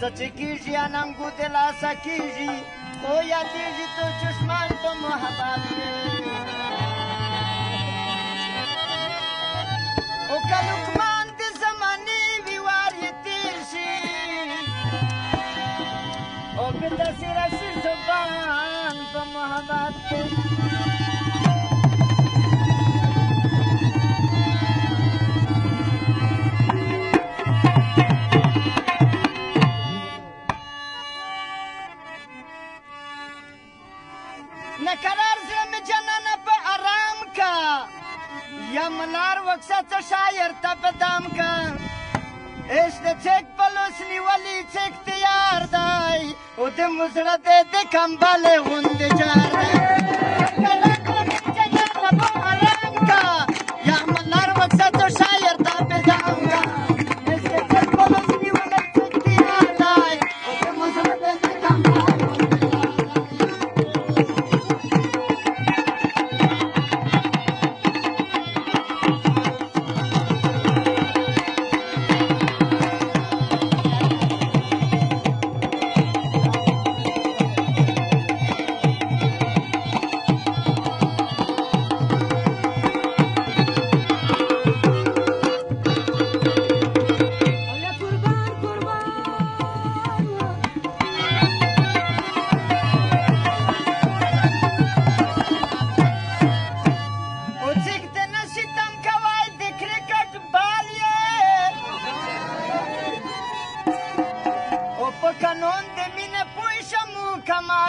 څه چې کېږي اننګو د لاسه کېږي خو یادېږي تو چشمان په محبت او که لکمان د زمانې وي وار یې تېر شي او په داسې رسي زبان په محبت نقرار زړه مې جنانه په آرام کا یا ملار وکسه څه شاعر ته په دام کا اشته چک پلوس نیولی چک تیار دی او د مزړه د کمبل غوندې جار دی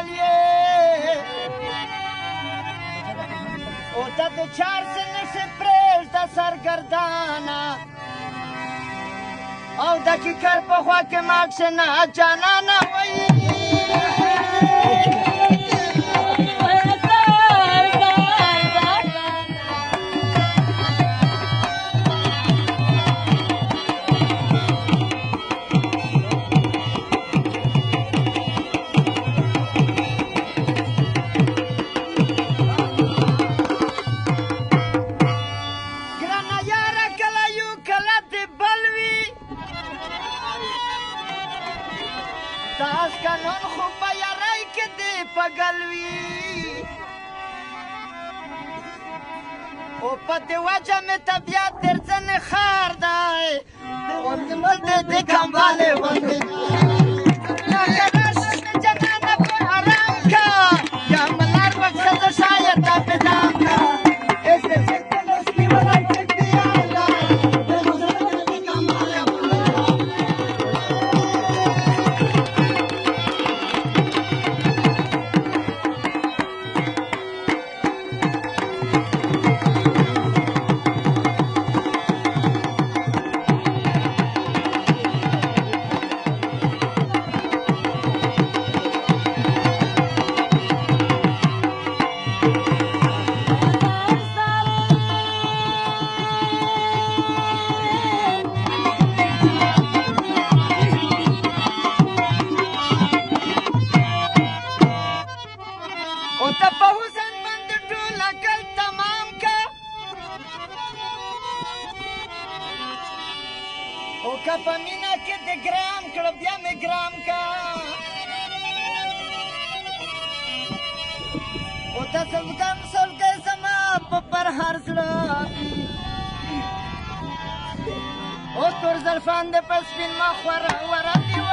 Italie. Odată cearsele se prelta sargardana ar gardana, au dacă carpa hoacă maxena, janana, oie. تاس قانون خو په یارای کې دی پګل وی او په دې وجه مې طبیعت درځنه خار دی غوندې ملته دې کمباله غوندې او ته په حسن باندې ټول عقل تمام کا او که په مینه کې د ګرام کړه بیا مې ګرام کا او ته سلګم سلګې زما په پر هر زړه او تور زلفان د پسپین مخ ور ور دی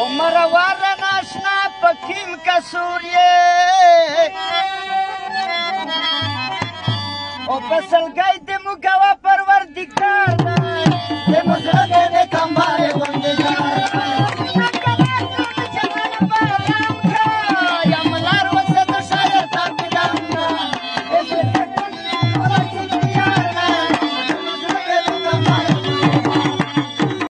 عمر وار ناشنا پکیم کسوریه او پسلګای دې مو گوا